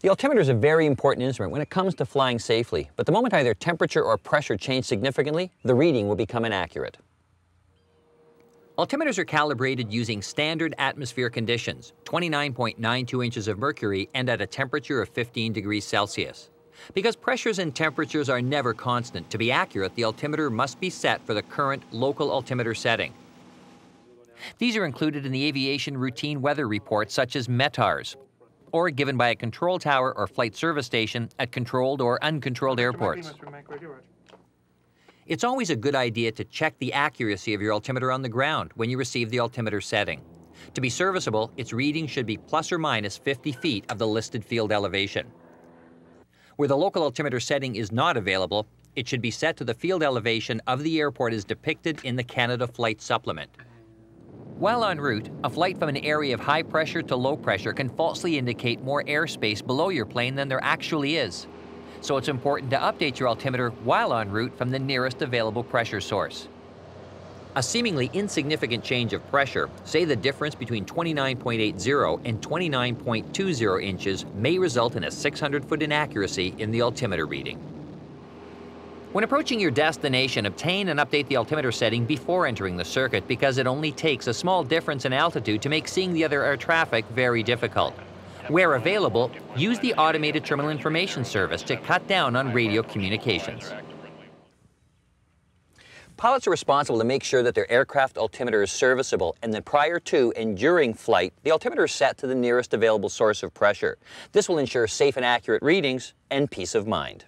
The altimeter is a very important instrument when it comes to flying safely, but the moment either temperature or pressure change significantly, the reading will become inaccurate. Altimeters are calibrated using standard atmosphere conditions, 29.92 inches of mercury and at a temperature of 15 degrees Celsius. Because pressures and temperatures are never constant, to be accurate, the altimeter must be set for the current local altimeter setting. These are included in the aviation routine weather reports such as METARS, or given by a control tower or flight service station at controlled or uncontrolled airports. It's always a good idea to check the accuracy of your altimeter on the ground when you receive the altimeter setting. To be serviceable, its reading should be plus or minus 50 feet of the listed field elevation. Where the local altimeter setting is not available, it should be set to the field elevation of the airport as depicted in the Canada Flight Supplement. While en route, a flight from an area of high pressure to low pressure can falsely indicate more airspace below your plane than there actually is so it's important to update your altimeter while en route from the nearest available pressure source. A seemingly insignificant change of pressure, say the difference between 29.80 and 29.20 inches, may result in a 600-foot inaccuracy in the altimeter reading. When approaching your destination, obtain and update the altimeter setting before entering the circuit because it only takes a small difference in altitude to make seeing the other air traffic very difficult. Where available, use the Automated Terminal Information Service to cut down on radio communications. Pilots are responsible to make sure that their aircraft altimeter is serviceable and that prior to and during flight, the altimeter is set to the nearest available source of pressure. This will ensure safe and accurate readings and peace of mind.